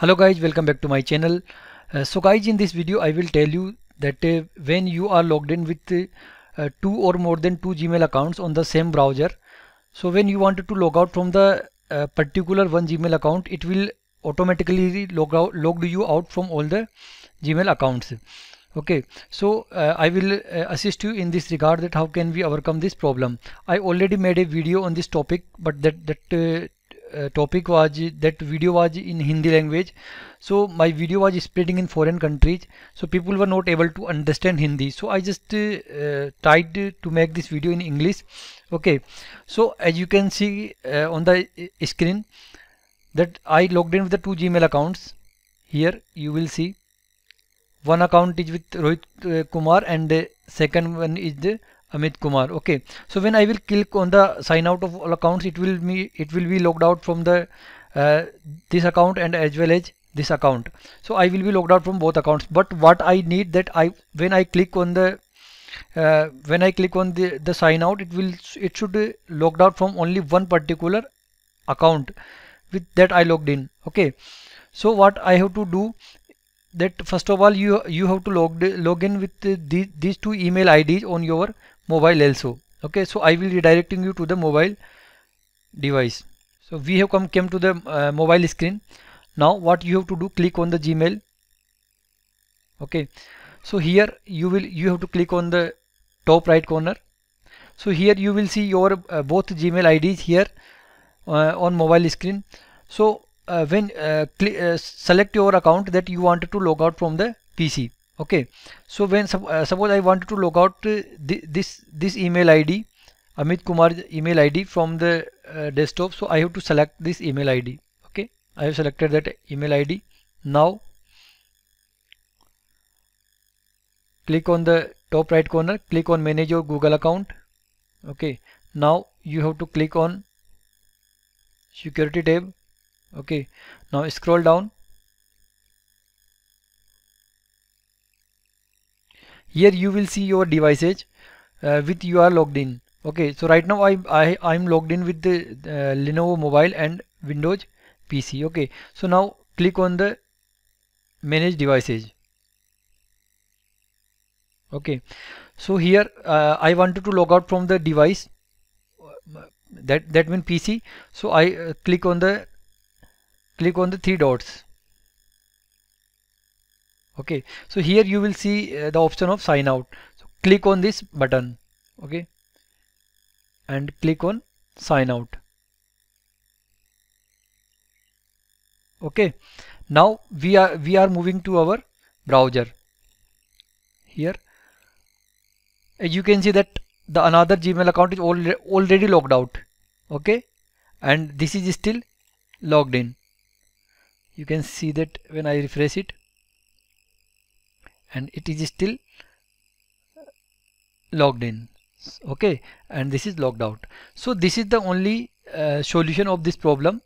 hello guys welcome back to my channel. Uh, so guys in this video I will tell you that uh, when you are logged in with uh, two or more than two Gmail accounts on the same browser so when you wanted to log out from the uh, particular one Gmail account it will automatically log out log you out from all the Gmail accounts. Okay so uh, I will uh, assist you in this regard that how can we overcome this problem. I already made a video on this topic but that that uh, topic was that video was in Hindi language. So my video was spreading in foreign countries. So people were not able to understand Hindi. So I just uh, tried to make this video in English. Okay. So as you can see uh, on the uh, screen that I logged in with the two Gmail accounts. Here you will see. One account is with Rohit Kumar and second one is the Amit Kumar. Okay. So when I will click on the sign out of all accounts it will be it will be logged out from the uh, this account and as well as this account. So I will be logged out from both accounts. But what I need that I when I click on the uh, when I click on the the sign out it will it should uh, logged out from only one particular account with that I logged in. Okay. So what I have to do that first of all you you have to log log in with the, these two email IDs on your mobile also. Okay so I will redirecting you to the mobile device. So we have come came to the uh, mobile screen. Now what you have to do click on the Gmail. Okay so here you will you have to click on the top right corner. So here you will see your uh, both Gmail IDs here uh, on mobile screen. So uh, when uh, uh, select your account that you wanted to log out from the PC okay. So when uh, suppose I wanted to log out uh, this this email ID Amit Kumar email ID from the uh, desktop. So I have to select this email ID okay. I have selected that email ID now click on the top right corner. Click on manage your Google account. Okay. Now you have to click on security tab. Okay. Now scroll down here you will see your devices uh, with you are logged in. Okay so right now I, I I'm logged in with the uh, Lenovo mobile and Windows PC okay so now click on the manage devices. Okay so here uh, I wanted to log out from the device that that means PC so I uh, click on the click on the three dots okay. So here you will see uh, the option of sign out. So click on this button. Okay. And click on sign out. Okay. Now we are we are moving to our browser. Here. As you can see that the another gmail account is already already logged out. Okay. And this is still logged in. You can see that when I refresh it and it is still logged in. Okay and this is logged out. So this is the only uh, solution of this problem